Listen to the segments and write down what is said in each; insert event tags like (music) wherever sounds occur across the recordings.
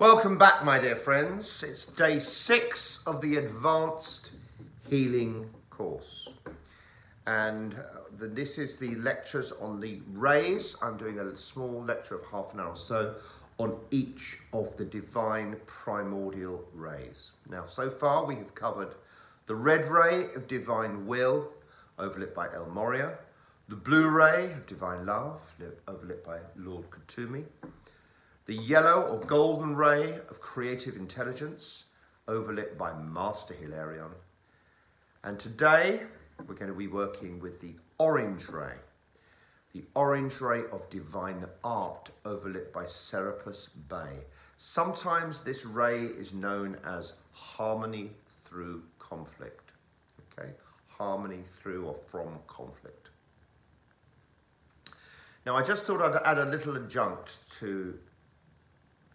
Welcome back, my dear friends. It's day six of the Advanced Healing course. And uh, the, this is the lectures on the rays. I'm doing a small lecture of half an hour or so on each of the divine primordial rays. Now, so far we have covered the red ray of divine will, overlit by El Morya, the blue ray of divine love, overlit by Lord Kuthumi, the yellow or golden ray of creative intelligence, overlit by Master Hilarion. And today we're going to be working with the orange ray, the orange ray of divine art, overlit by Serapis Bey. Sometimes this ray is known as harmony through conflict. Okay, harmony through or from conflict. Now, I just thought I'd add a little adjunct to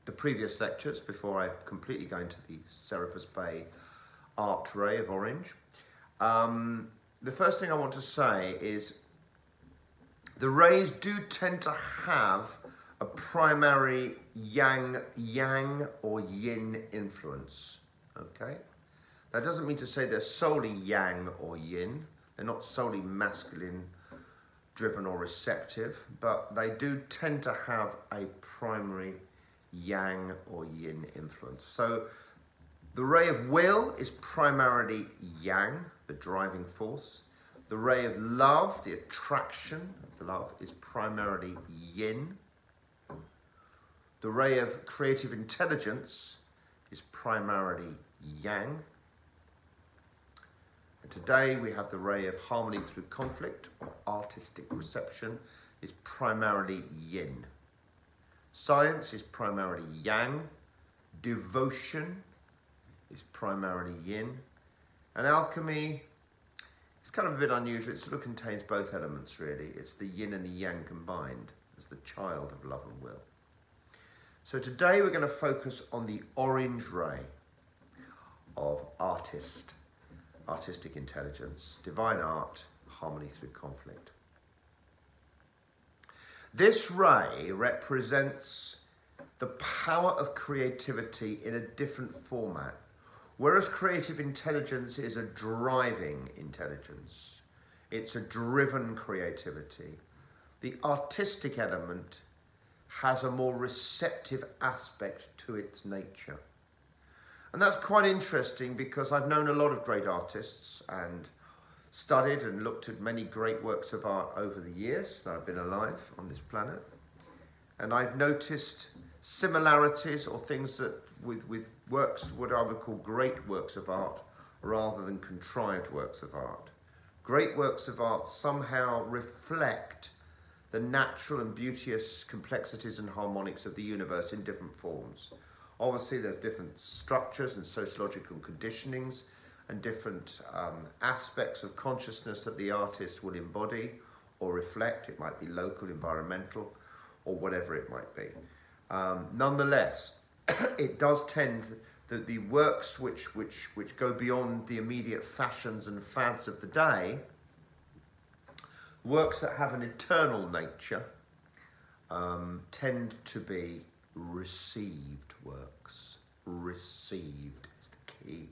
the previous lectures before I completely go into the Serapis Bey art ray of orange. Um, the first thing I want to say is the rays do tend to have a primary yang, yang or yin influence. Okay? That doesn't mean to say they're solely yang or yin. They're not solely masculine driven or receptive, but they do tend to have a primary yang or yin influence. So the ray of will is primarily yang, the driving force. The ray of love, the attraction of the love, is primarily yin. The ray of creative intelligence is primarily yang. And today we have the ray of harmony through conflict or artistic reception is primarily yin. Science is primarily yang. Devotion is primarily yin. And alchemy is kind of a bit unusual. It sort of contains both elements, really. It's the yin and the yang combined as the child of love and will. So today we're going to focus on the orange ray of artist, artistic intelligence, divine art, harmony through conflict. This ray represents the power of creativity in a different format. Whereas creative intelligence is a driving intelligence, it's a driven creativity. The artistic element has a more receptive aspect to its nature. And that's quite interesting because I've known a lot of great artists and studied and looked at many great works of art over the years that I've been alive on this planet. And I've noticed similarities or things that with, with works, what I would call great works of art, rather than contrived works of art. Great works of art somehow reflect the natural and beauteous complexities and harmonics of the universe in different forms. Obviously, there's different structures and sociological conditionings and different um, aspects of consciousness that the artist will embody or reflect. It might be local, environmental, or whatever it might be. Um, nonetheless, (coughs) it does tend that the works which, which, which go beyond the immediate fashions and fads of the day, works that have an eternal nature, um, tend to be received works. Received is the key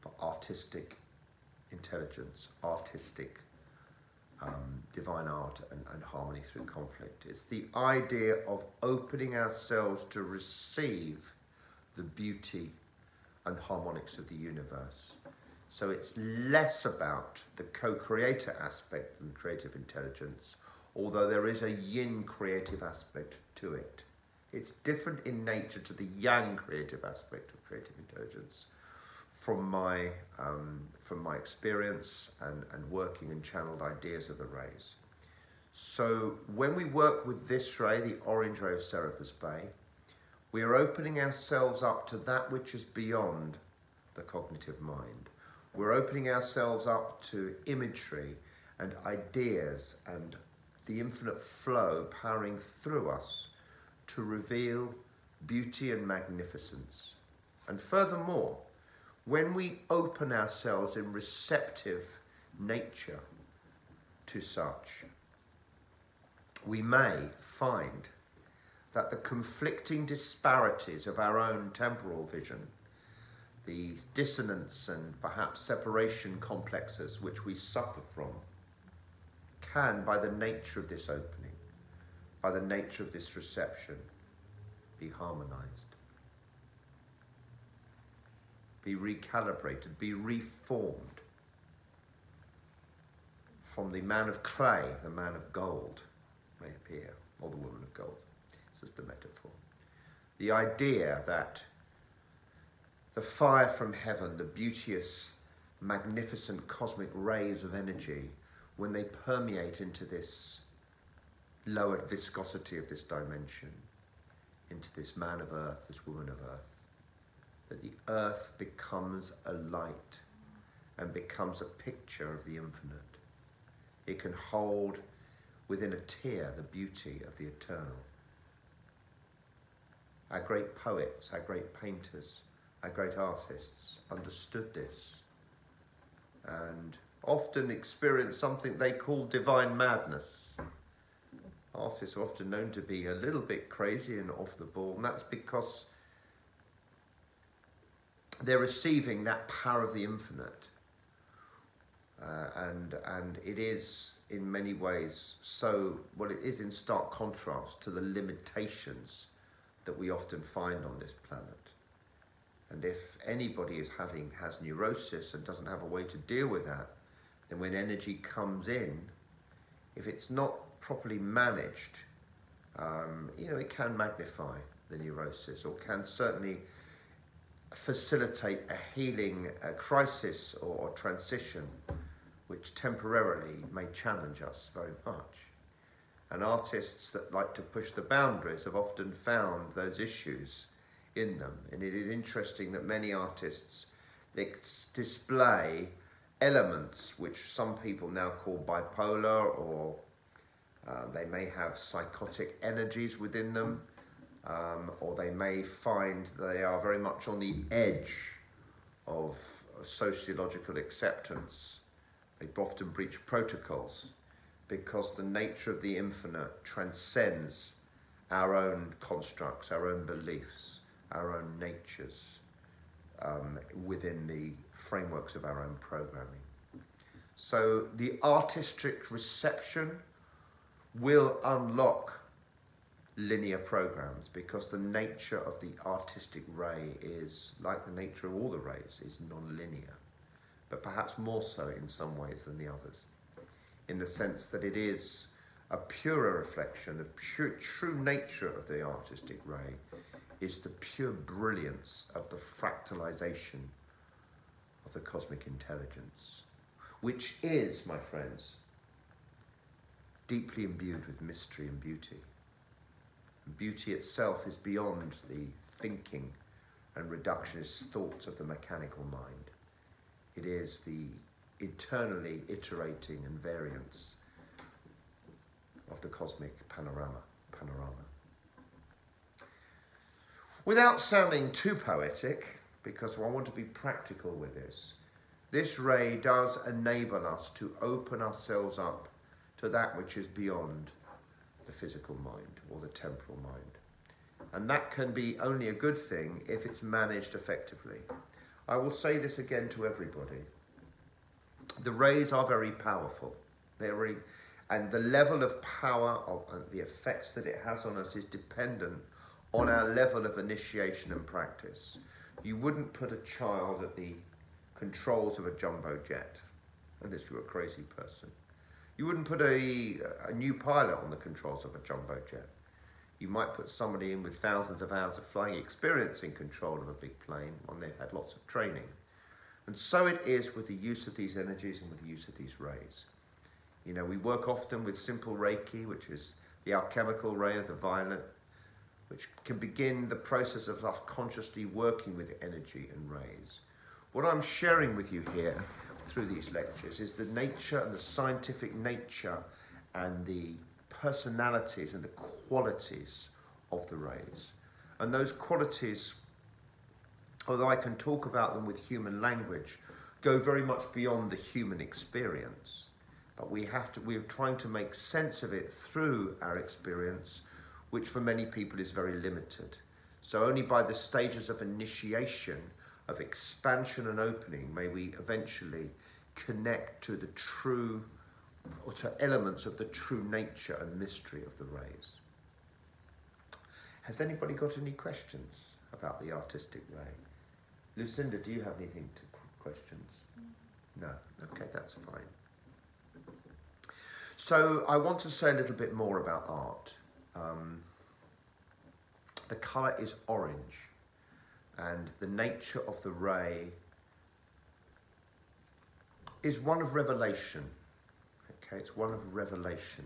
for artistic intelligence, artistic um, divine art and, and harmony through conflict. It's the idea of opening ourselves to receive the beauty and harmonics of the universe. So it's less about the co creator aspect than creative intelligence, although there is a yin creative aspect to it. It's different in nature to the yang creative aspect of creative intelligence from my um, from my experience and, and working and channeled ideas of the rays. So when we work with this ray, the orange ray of Serapis Bey, we are opening ourselves up to that which is beyond the cognitive mind. We're opening ourselves up to imagery and ideas and the infinite flow powering through us to reveal beauty and magnificence. And furthermore, when we open ourselves in receptive nature to such, we may find that the conflicting disparities of our own temporal vision, the dissonance and perhaps separation complexes which we suffer from, can, by the nature of this opening, by the nature of this reception, be harmonized, be recalibrated, be reformed from the man of clay, the man of gold may appear, or the woman of gold. This is the metaphor. The idea that the fire from heaven, the beauteous, magnificent cosmic rays of energy, when they permeate into this lowered viscosity of this dimension, into this man of earth, this woman of earth, that the earth becomes a light and becomes a picture of the infinite. It can hold within a tear the beauty of the eternal. Our great poets, our great painters, our great artists understood this and often experienced something they call divine madness. Artists are often known to be a little bit crazy and off the ball, and that's because they're receiving that power of the infinite. Uh, and and it is in many ways so well it is in stark contrast to the limitations that we often find on this planet and if anybody is having has neurosis and doesn't have a way to deal with that then when energy comes in if it's not properly managed um, you know it can magnify the neurosis or can certainly facilitate a healing a crisis or, transition which temporarily may challenge us very much. And artists that like to push the boundaries have often found those issues in them. And it is interesting that many artists display elements which some people now call bipolar or uh, they may have psychotic energies within them um, or they may find they are very much on the edge of sociological acceptance they often breach protocols because the nature of the infinite transcends our own constructs, our own beliefs, our own natures um, within the frameworks of our own programming. So the artistic reception will unlock linear programs because the nature of the artistic ray is, like the nature of all the rays, is non-linear but perhaps more so in some ways than the others, in the sense that it is a purer reflection, the pure, true nature of the artistic ray is the pure brilliance of the fractalization of the cosmic intelligence, which is, my friends, deeply imbued with mystery and beauty. And beauty itself is beyond the thinking and reductionist thoughts of the mechanical mind. It is the eternally iterating invariance of the cosmic panorama. panorama. Without sounding too poetic, because I want to be practical with this, this ray does enable us to open ourselves up to that which is beyond the physical mind or the temporal mind. And that can be only a good thing if it's managed effectively. I will say this again to everybody. The rays are very powerful. They're very, and the level of power of and the effects that it has on us is dependent on our level of initiation and practice. You wouldn't put a child at the controls of a jumbo jet, unless you were a crazy person. You wouldn't put a, a new pilot on the controls of a jumbo jet. You might put somebody in with thousands of hours of flying experience in control of a big plane when they've had lots of training. And so it is with the use of these energies and with the use of these rays. You know, we work often with simple Reiki, which is the alchemical ray of the violet, which can begin the process of us consciously working with energy and rays. What I'm sharing with you here through these lectures is the nature and the scientific nature and the personalities and the qualities of the rays. And those qualities, although I can talk about them with human language, go very much beyond the human experience. But we have to, we're trying to make sense of it through our experience which for many people is very limited. So, only by the stages of initiation, of expansion and opening, may we eventually connect to the true, or to elements of the true nature and mystery of the rays. Has anybody got any questions about the artistic ray? Lucinda, do you have anything to questions? No. Okay, that's fine. So I want to say a little bit more about art. Um, the colour is orange, and the nature of the ray is one of revelation. Okay, it's one of revelation.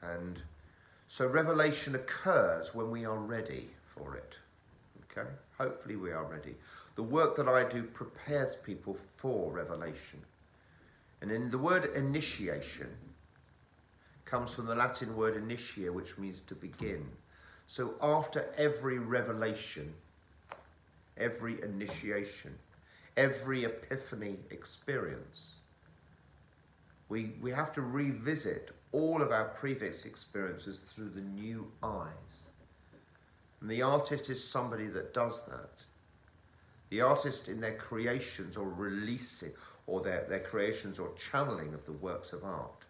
And so revelation occurs when we are ready for it. Okay, hopefully we are ready. The work that I do prepares people for revelation. And in the word initiation comes from the Latin word initia, which means to begin. So after every revelation, every initiation, every epiphany experience, we, we have to revisit all of our previous experiences through the new eyes. And the artist is somebody that does that. The artist in their creations or releasing or their, their creations or channeling of the works of art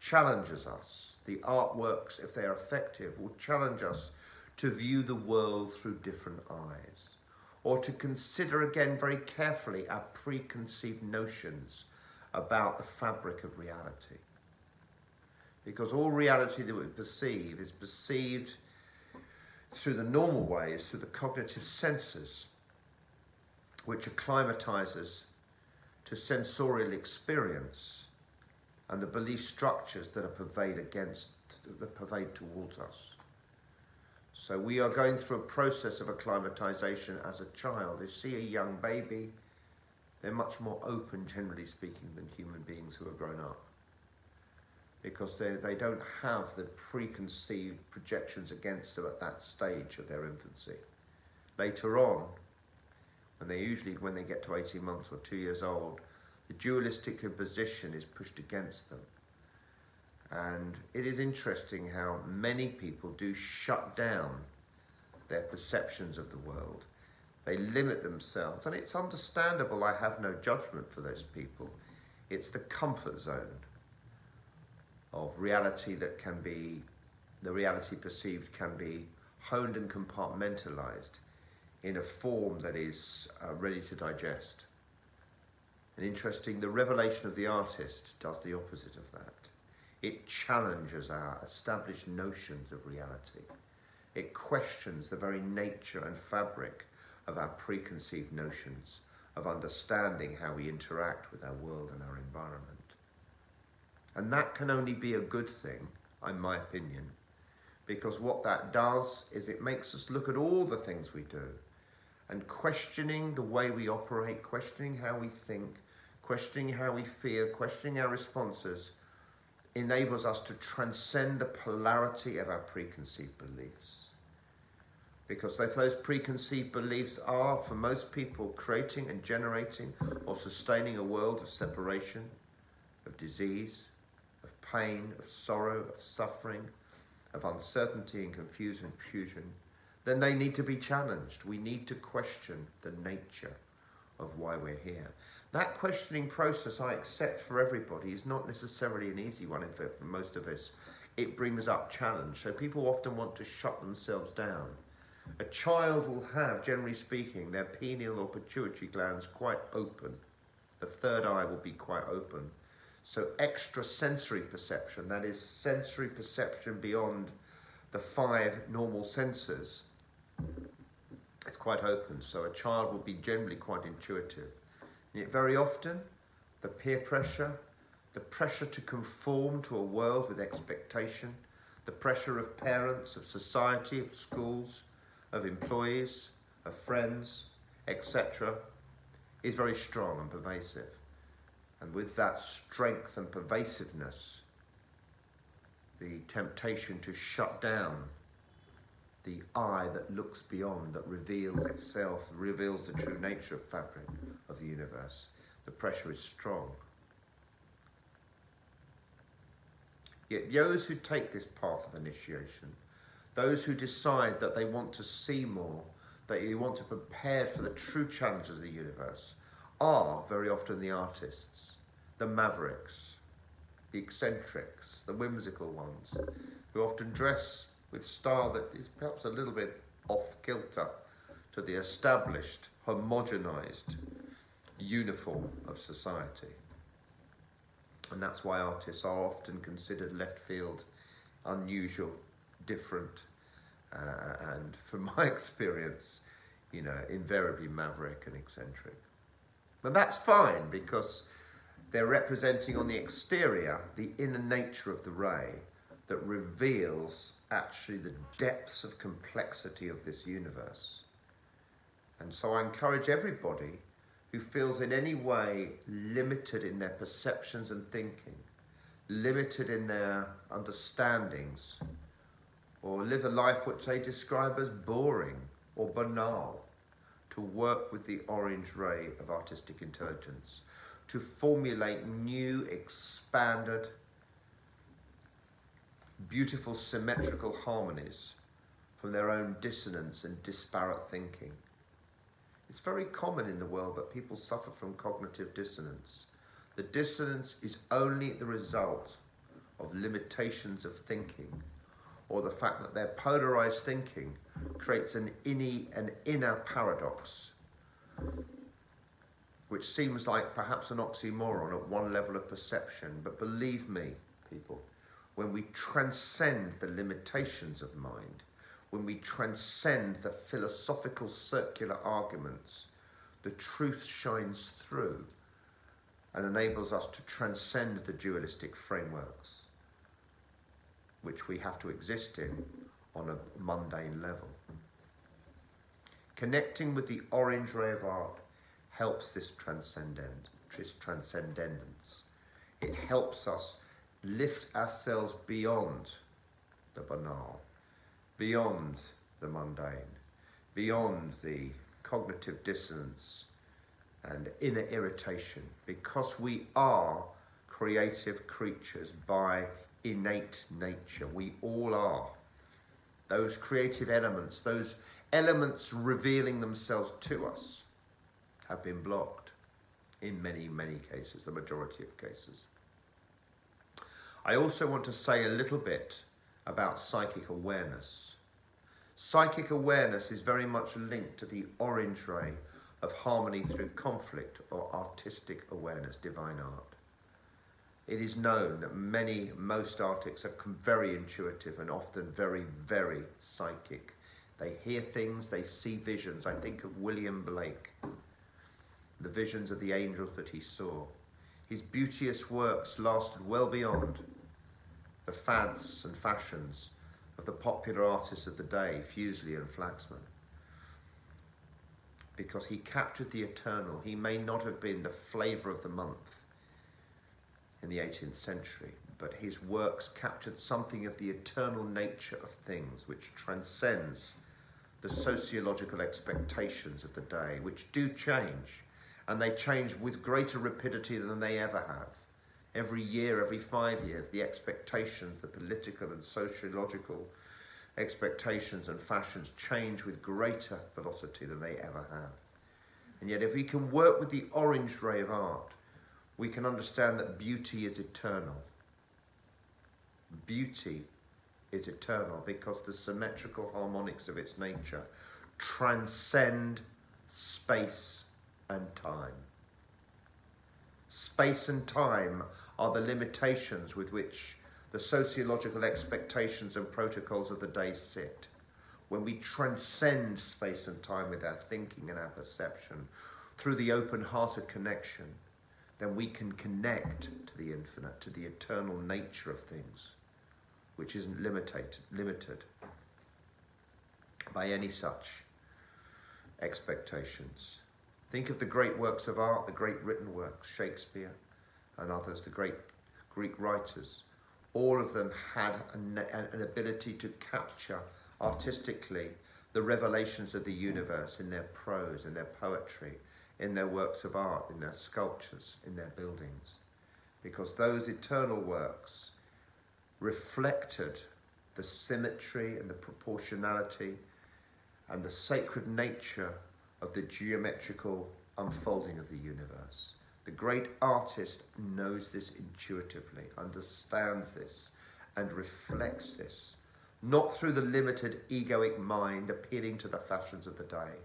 challenges us. The artworks, if they are effective, will challenge us to view the world through different eyes or to consider again very carefully our preconceived notions about the fabric of reality. Because all reality that we perceive is perceived through the normal ways, through the cognitive senses, which acclimatizes to sensorial experience and the belief structures that are pervade against that pervade towards us. So we are going through a process of acclimatization as a child. You see a young baby, they're much more open, generally speaking, than human beings who are grown up. Because they, they don't have the preconceived projections against them at that stage of their infancy. Later on, when they usually, when they get to 18 months or two years old, the dualistic imposition is pushed against them. And it is interesting how many people do shut down their perceptions of the world. They limit themselves, and it's understandable. I have no judgment for those people. It's the comfort zone of reality that can be, the reality perceived can be honed and compartmentalized in a form that is uh, ready to digest. And interesting, the revelation of the artist does the opposite of that. It challenges our established notions of reality. It questions the very nature and fabric of our preconceived notions of understanding how we interact with our world and our environment. And that can only be a good thing, in my opinion, because what that does is it makes us look at all the things we do and questioning the way we operate, questioning how we think, questioning how we feel, questioning our responses enables us to transcend the polarity of our preconceived beliefs. Because if those preconceived beliefs are, for most people, creating and generating or sustaining a world of separation, of disease, of pain, of sorrow, of suffering, of uncertainty and confusion, confusion then they need to be challenged. We need to question the nature of why we're here. That questioning process, I accept for everybody, is not necessarily an easy one. For most of us, it brings up challenge. So people often want to shut themselves down. A child will have, generally speaking, their pineal or pituitary glands quite open. The third eye will be quite open. So extrasensory perception, that is sensory perception beyond the five normal senses, it's quite open, so a child will be generally quite intuitive. Yet very often, the peer pressure, the pressure to conform to a world with expectation, the pressure of parents, of society, of schools, of employees, of friends, etc., is very strong and pervasive. And with that strength and pervasiveness, the temptation to shut down the eye that looks beyond, that reveals itself, reveals the true nature of fabric the universe. The pressure is strong. Yet those who take this path of initiation, those who decide that they want to see more, that they want to prepare for the true challenges of the universe, are very often the artists, the mavericks, the eccentrics, the whimsical ones, who often dress with style that is perhaps a little bit off kilter to the established, homogenized uniform of society. And that's why artists are often considered left field, unusual, different, uh, and from (laughs) my experience, you know, invariably maverick and eccentric. But that's fine because they're representing on the exterior the inner nature of the ray that reveals actually the depths of complexity of this universe. And so I encourage everybody who feels in any way limited in their perceptions and thinking, limited in their understandings, or live a life which they describe as boring or banal, to work with the orange ray of artistic intelligence, to formulate new, expanded, beautiful, symmetrical harmonies from their own dissonance and disparate thinking it's very common in the world that people suffer from cognitive dissonance. The dissonance is only the result of limitations of thinking or the fact that their polarized thinking creates an, an inner paradox, which seems like perhaps an oxymoron at one level of perception. But believe me, people, when we transcend the limitations of mind, when we transcend the philosophical circular arguments, the truth shines through and enables us to transcend the dualistic frameworks which we have to exist in on a mundane level. Connecting with the orange ray of art helps this transcendent, this transcendence. It helps us lift ourselves beyond the banal beyond the mundane, beyond the cognitive dissonance and inner irritation, because we are creative creatures by innate nature. We all are. Those creative elements, those elements revealing themselves to us, have been blocked in many, many cases, the majority of cases. I also want to say a little bit about psychic awareness. Psychic awareness is very much linked to the orange ray of harmony through conflict or artistic awareness, divine art. It is known that many, most artists are very intuitive and often very, very psychic. They hear things, they see visions. I think of William Blake, the visions of the angels that he saw. His beauteous works lasted well beyond the fads and fashions of the popular artists of the day, Fuseli and Flaxman. Because he captured the eternal. He may not have been the flavour of the month in the 18th century, but his works captured something of the eternal nature of things which transcends the sociological expectations of the day, which do change, and they change with greater rapidity than they ever have every year, every five years, the expectations, the political and sociological expectations and fashions change with greater velocity than they ever have. And yet, if we can work with the orange ray of art, we can understand that beauty is eternal. Beauty is eternal because the symmetrical harmonics of its nature transcend space and time. Space and time are the limitations with which the sociological expectations and protocols of the day sit. When we transcend space and time with our thinking and our perception through the open hearted connection, then we can connect to the infinite, to the eternal nature of things, which isn't limited, limited by any such expectations. Think of the great works of art, the great written works, Shakespeare and others, the great Greek writers. All of them had an, an ability to capture artistically the revelations of the universe in their prose, in their poetry, in their works of art, in their sculptures, in their buildings. Because those eternal works reflected the symmetry and the proportionality and the sacred nature of the geometrical unfolding of the universe. The great artist knows this intuitively, understands this, and reflects this, not through the limited egoic mind appealing to the fashions of the day,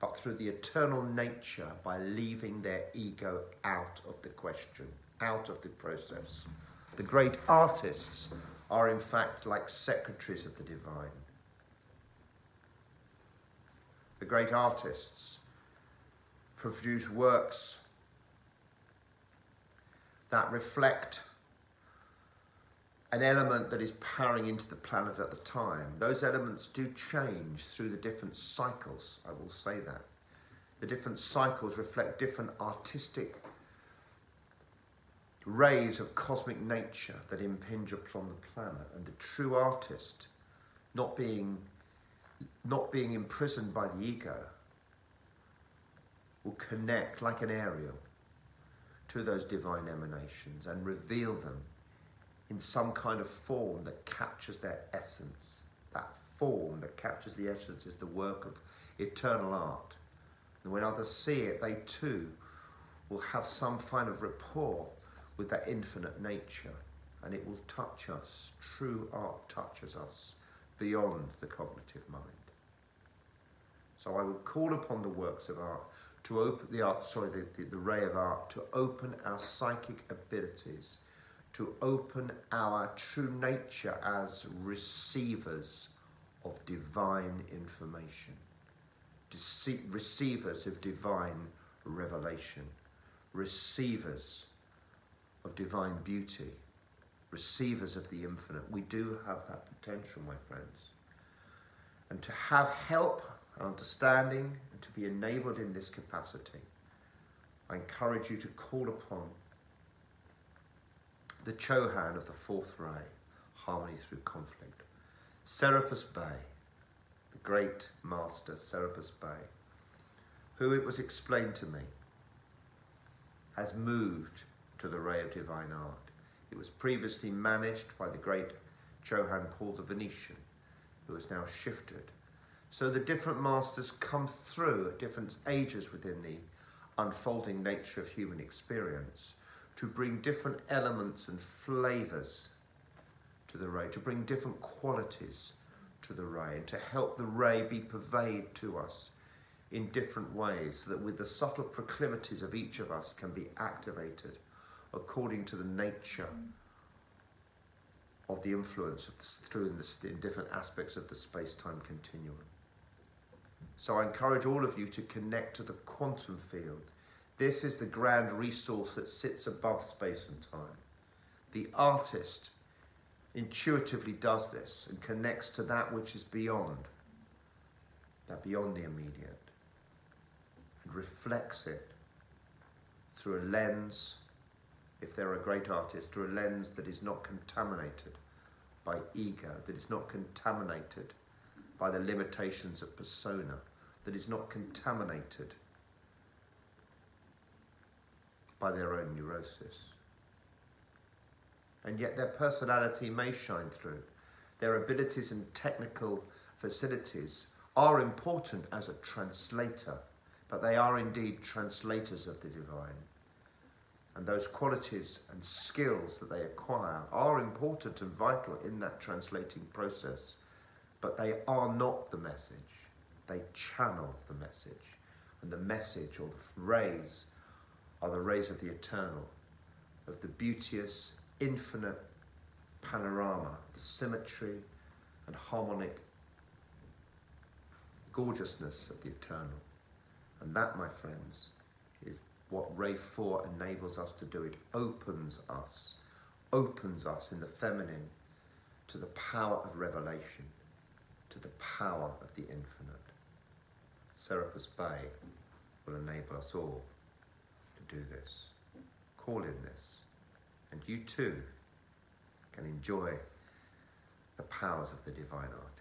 but through the eternal nature by leaving their ego out of the question, out of the process. The great artists are, in fact, like secretaries of the divine. The great artists produce works that reflect an element that is powering into the planet at the time. Those elements do change through the different cycles, I will say that. The different cycles reflect different artistic rays of cosmic nature that impinge upon the planet. And the true artist, not being, not being imprisoned by the ego, will connect like an aerial to those divine emanations and reveal them in some kind of form that captures their essence. That form that captures the essence is the work of eternal art. And when others see it, they too will have some kind of rapport with that infinite nature and it will touch us. True art touches us beyond the cognitive mind. So I would call upon the works of art to open the art, sorry, the, the, the ray of art, to open our psychic abilities, to open our true nature as receivers of divine information, Dece- receivers of divine revelation, receivers of divine beauty, receivers of the infinite. We do have that potential, my friends. And to have help and understanding and to be enabled in this capacity, I encourage you to call upon the Chohan of the fourth ray, harmony through conflict, Serapis Bey, the great master Serapis Bey, who it was explained to me has moved to the ray of divine art. It was previously managed by the great Chohan Paul the Venetian, who has now shifted. So the different masters come through at different ages within the unfolding nature of human experience to bring different elements and flavours to the ray, to bring different qualities to the ray, and to help the ray be pervaded to us in different ways so that with the subtle proclivities of each of us can be activated according to the nature of the influence of through in, the, in different aspects of the space-time continuum. So I encourage all of you to connect to the quantum field. This is the grand resource that sits above space and time. The artist intuitively does this and connects to that which is beyond, that beyond the immediate, and reflects it through a lens, if they're a great artist, through a lens that is not contaminated by ego, that is not contaminated by the limitations of persona, that is not contaminated by their own neurosis. And yet their personality may shine through. Their abilities and technical facilities are important as a translator, but they are indeed translators of the divine. And those qualities and skills that they acquire are important and vital in that translating process but they are not the message. They channel the message. And the message or the rays are the rays of the eternal, of the beauteous, infinite panorama, the symmetry and harmonic gorgeousness of the eternal. And that, my friends, is what Ray 4 enables us to do. It opens us, opens us in the feminine to the power of revelation to the power of the infinite. Serapis Bey will enable us all to do this. Call in this, and you too can enjoy the powers of the divine artist.